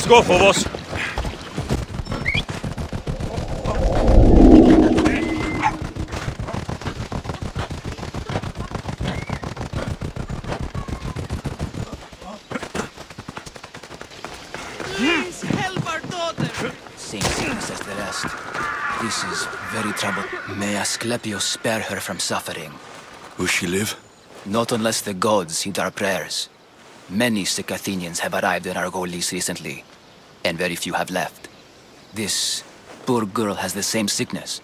Let's go, Phobos. Please help our daughter. Same sickness as the rest. This is very troubled. May Asclepius spare her from suffering. Will she live? Not unless the gods heed our prayers. Many sick Athenians have arrived in Argolis recently, and very few have left. This poor girl has the same sickness.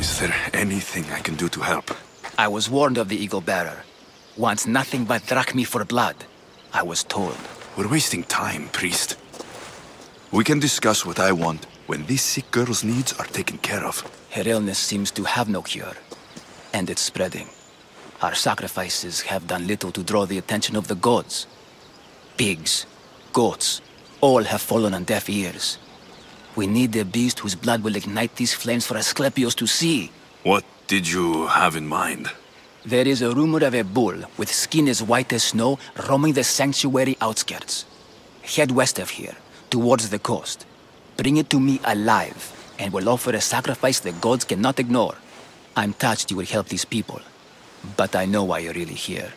Is there anything I can do to help? I was warned of the Eagle Bearer. Wants nothing but drachmi for blood. I was told. We're wasting time, priest. We can discuss what I want when this sick girl's needs are taken care of. Her illness seems to have no cure, and it's spreading. Our sacrifices have done little to draw the attention of the gods. Pigs, goats, all have fallen on deaf ears. We need a beast whose blood will ignite these flames for Asclepios to see. What did you have in mind? There is a rumor of a bull with skin as white as snow roaming the sanctuary outskirts. Head west of here, towards the coast. Bring it to me alive, and we'll offer a sacrifice the gods cannot ignore. I'm touched you will help these people, but I know why you're really here.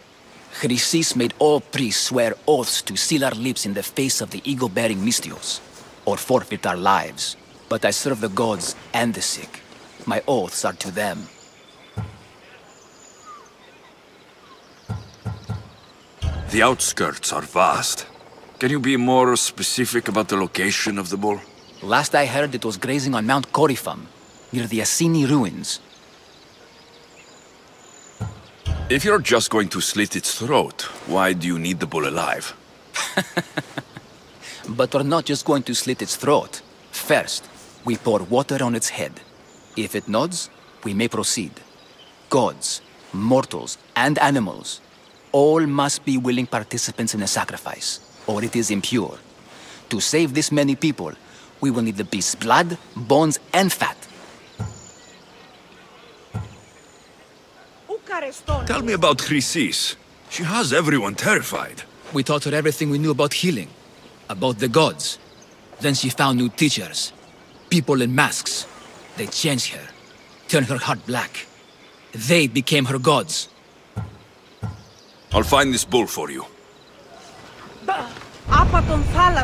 Chrysis made all priests swear oaths to seal our lips in the face of the eagle-bearing Misthios, or forfeit our lives. But I serve the gods and the sick. My oaths are to them. The outskirts are vast. Can you be more specific about the location of the bull? Last I heard, it was grazing on Mount Corifum, near the Assini ruins. If you're just going to slit its throat, why do you need the bull alive? But we're not just going to slit its throat. First, we pour water on its head. If it nods, we may proceed. Gods, mortals, and animals, all must be willing participants in the sacrifice, or it is impure. To save this many people, we will need the beast's blood, bones, and fat. Tell me about Chrysis. She has everyone terrified. We taught her everything we knew about healing, about the gods. Then she found new teachers, people in masks. They changed her, turned her heart black. They became her gods. I'll find this bull for you. Apaton Thala,